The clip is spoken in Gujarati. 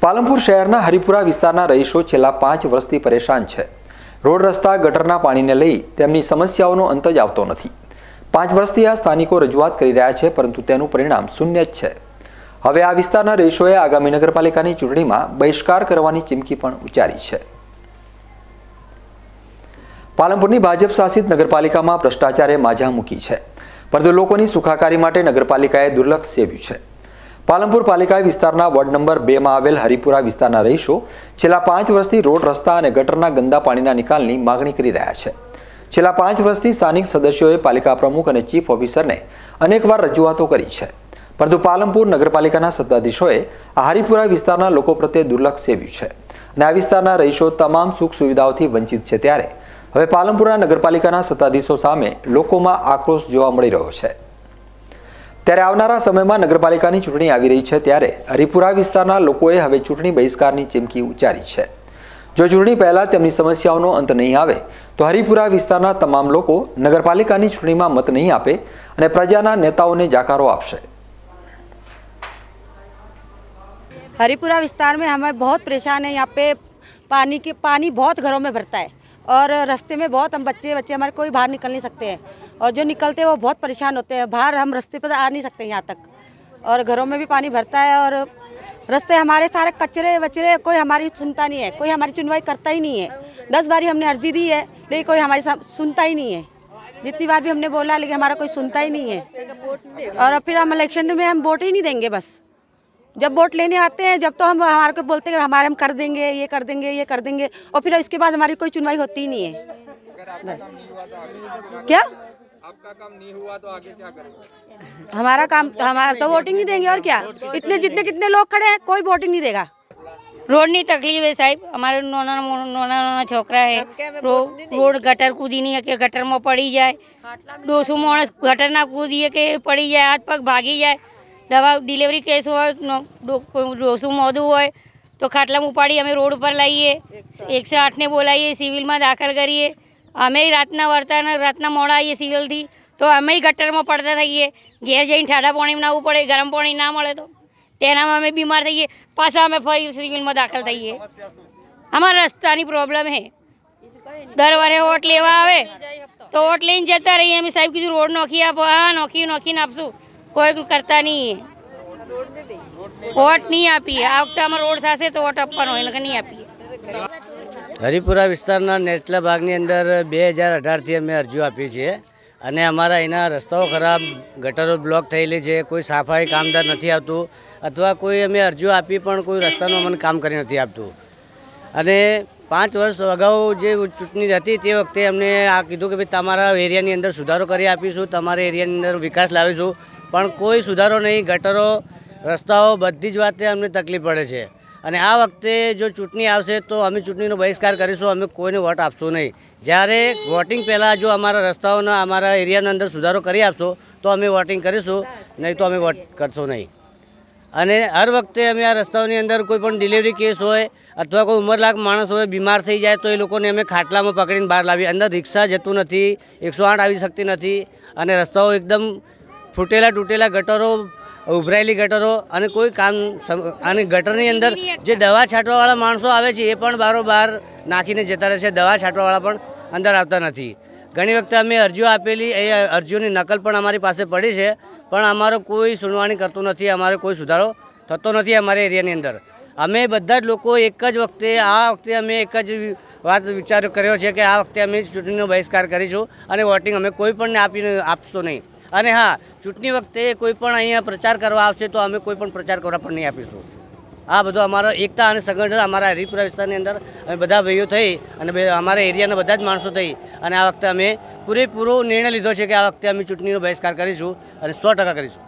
પાલનપુર શહેરના હરિપુરા વિસ્તારના રહીશો છેલ્લા પાંચ વર્ષથી પરેશાન છે. રોડ રસ્તા, ગટરના પાણીને લઈ તેમની સમસ્યાઓનો અંત જ આવતો નથી. પાંચ વર્ષથી આ સ્થાનિકો રજૂઆત કરી રહ્યા છે, પરંતુ તેનું પરિણામ શૂન્ય જ છે. હવે આ વિસ્તારના રહીશોએ આગામી નગરપાલિકાની ચૂંટણીમાં બહિષ્કાર કરવાની ચીમકી પણ ઉચ્ચારી છે. પાલનપુરની ભાજપ શાસિત નગરપાલિકામાં ભ્રષ્ટાચારે માજા મૂકી છે. પરંતુ લોકોની સુખાકારી માટે નગરપાલિકાએ દુર્લક્ષ સેવ્યું છે. પાલનપુર પાલિકા વિસ્તારના વોર્ડ નંબર બેમાં આવેલ હરિપુરા વિસ્તારના રહીશો છેલ્લા પાંચ વર્ષથી રોડ રસ્તા અને ગટરના ગંદા પાણીના નિકાલની માગણી કરી રહ્યા છે. છેલ્લા પાંચ વર્ષથી સ્થાનિક સદસ્યોએ પાલિકા પ્રમુખ અને ચીફ ઓફિસરને અનેકવાર રજૂઆતો કરી છે. પરંતુ પાલનપુર નગરપાલિકાના સત્તાધીશોએ આ હરિપુરા વિસ્તારના લોકો પ્રત્યે દુર્લક્ષ સેવ્યું છે અને આ વિસ્તારના રહીશો તમામ સુખ સુવિધાઓથી વંચિત છે ત્યારે. હવે પાલનપુરના નગરપાલિકાના સત્તાધીશો સામે લોકોમાં આક્રોશ જોવા મળી રહ્યો છે. ત્યારે આવનારા સમયમાં નગરપાલિકાની ચૂંટણી આવી રહી છે ત્યારે હરિપુરા વિસ્તારના લોકોએ હવે ચૂંટણી બહિષ્કારની ચીમકી ઉચ્ચારી છે જો ચૂંટણી પહેલા તેમની સમસ્યાઓનો અંત નહીં આવે તો હરિપુરા વિસ્તારના તમામ લોકો નગરપાલિકાની ચૂંટણીમાં મત નહીં આપે અને પ્રજાના નેતાઓને જાકારો આપશે हरिपुरा विस्तार में हमें बहुत परेशान है यहाँ पे पानी के पानी बहुत घरों में भरता है और रास्ते में बहुत हम बच्चे बच्चे हमारे कोई बाहर निकल नहीं सकते हैं। और जो निकलते हैं वो बहुत परेशान होते हैं। बाहर हम रास्ते पर आ नहीं सकते यहाँ तक। और घरों में भी पानी भरता है और रास्ते हमारे सारे कचरे वचरे कोई हमारी सुनता नहीं है। कोई हमारी सुनवाई करता ही नहीं है। दस बारी हमने अर्जी दी है, लेकिन कोई हमारी सुनता ही नहीं है। जितनी बार भी हमने बोला, लेकिन हमारा कोई सुनता ही नहीं है। और फिर हम इलेक्शन में हम वोट ही नहीं देंगे बस। जब वोट लेने आते हैं जब तो हम हमारे को बोलते हैं कि हमारे हम कर देंगे ये कर देंगे ये कर देंगे और फिर इसके बाद हमारी कोई सुनवाई होती ही नहीं है बस क्या आपका काम नहीं हुआ तो आगे क्या करेंगे हमारा काम हमारा तो वोटिंग नहीं देंगे और क्या इतने जितने कितने लोग खड़े हैं कोई वोटिंग नहीं देगा રોડની તકલીફ છે સાહેબ અમારે નાના નાના નાના છોકરા છે રો- રોડ ગટર કૂદી નહીં કે ગટરમાં પડી જાય ડોસું માણસ ગટરના કૂદીએ કે પડી જાય હાથ પગ ભાગી જાય દવા ડિલિવરી કેસ હોય ડોસું મોદું હોય, તો ખાટલામાં ઉપાડી અમે રોડ ઉપર લાવીએ. એકસો આઠને બોલાવીએ, સિવિલમાં દાખલ કરીએ. અમે રાતના વર્તાના, રાતના મોડા આવીએ સિવિલથી, તો અમે ગટરમાં પડતા થઈએ. ઘેર જઈને ઠાડા ના આવવું પડે, ગરમ પાણી ના મળે તો. તેનામાં અમે બીમાર થઈએ. પાછા અમે ફરી સિવિલમાં દાખલ થઈએ. અમારા રસ્તાની પ્રોબ્લેમ છે દર વારે ઓટ લેવા આવે, તો ઓટ લઈને જતા રહીએ. અમે સાહેબ કીધું, રોડ નોખી આપો. હા, નોખી, નોખીને આપશું. કોઈ કરતા નહીં. વોટ નહીં આપીએ. આ વખતે અમારો રોડ થશે તો વોટ આપવાનો એને નહીં આપીએ. હરિપુરા વિસ્તારના નેચલા ભાગની અંદર બે હજાર અઢારથી અમે અરજીઓ આપી છીએ અને અમારા અહીંના રસ્તાઓ ખરાબ, ગટરો બ્લોક થયેલી છે, કોઈ સફાઈ કામદાર નથી આવતું અથવા કોઈ અમે અરજીઓ આપી પણ કોઈ રસ્તાનું અમને કામ કરી નથી આપતું. અને પાંચ વર્ષ અગાઉ જે ચૂંટણી હતી તે વખતે અમને આ કીધું કે ભાઈ તમારા એરિયાની અંદર સુધારો કરી આપીશું, તમારા એરિયાની અંદર વિકાસ લાવીશું. પણ કોઈ સુધારો નહીં, ગટરો, રસ્તાઓ, બધી જ વાતે અમને તકલીફ પડે છે. અને આ વખતે જો ચૂંટણી આવશે તો અમે ચૂંટણીનો બહિષ્કાર કરીશું, અમે કોઈને વોટ આપશું નહીં. જ્યારે વોટિંગ પહેલાં જો અમારા રસ્તાઓના, અમારા એરિયાના અંદર સુધારો કરી આપશો, તો અમે વોટિંગ કરીશું, નહીં તો અમે વોટ કરશું નહીં. અને હર વખતે અમે આ રસ્તાઓની અંદર કોઈ પણ ડિલિવરી કેસ હોય અથવા કોઈ ઉંમરલાયક માણસ હોય, બીમાર થઈ જાય તો એ લોકોને અમે ખાટલામાં પકડીને બહાર લાવીએ. અંદર રિક્ષા જતું નથી, એકસો આઠ આવી શકતી નથી અને રસ્તાઓ એકદમ ફૂટેલા તૂટેલા ગટરો, ઉભરાયેલી ગટરો અને કોઈ કામ અને ગટરની અંદર જે દવા છાંટવાવાળા માણસો આવે છે, એ પણ બારોબાર નાખીને જતા રહે છે. દવા છાંટવાવાળા પણ અંદર આવતા નથી. ઘણી વખતે અમે અરજીઓ આપેલી, એ અરજીઓની નકલ પણ અમારી પાસે પડી છે, પણ અમારો કોઈ સુનવાણી કરતું નથી, અમારો કોઈ સુધારો થતો નથી અમારા એરિયાની અંદર. અમે બધા જ લોકો એક જ વખતે, આ વખતે અમે એક જ વાત વિચાર કર્યો છે કે આ વખતે અમે ચૂંટણીનો બહિષ્કાર કરીશું અને વોટિંગ અમે કોઈ પણને આપીને આપશો નહીં. અને હા, ચૂંટણી વખતે કોઈ પણ અહીંયા પ્રચાર કરવા આવશે તો અમે કોઈ પણ પ્રચાર કરવા પણ નહીં આપીશું. આ બધું અમારો એકતા અને સંગઠન અમારા હરિપુરા વિસ્તારની અંદર અમે બધા ભાઈઓ થઈ અને અમારા એરિયાના બધા જ માણસો થઈ અને આ વખતે અમે પૂરેપૂરો નિર્ણય લીધો છે કે આ વખતે અમે ચૂંટણીનો બહિષ્કાર કરીશું અને સો કરીશું.